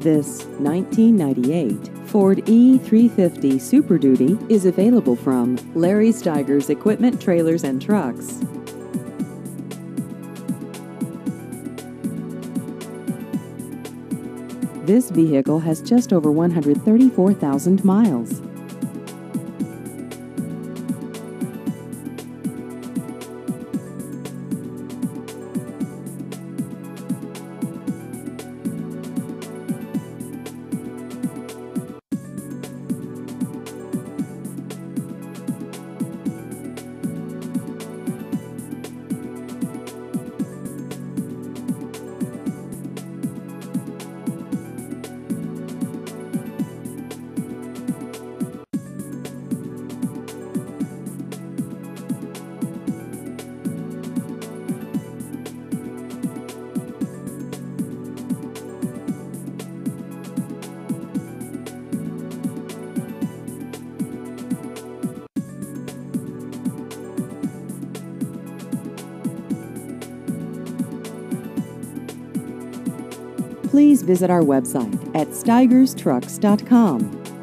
This 1998 Ford E350 Super Duty is available from Larry Stigers Equipment Trailers and Trucks. This vehicle has just over 134,000 miles. Please visit our website at stigerstrucks.com.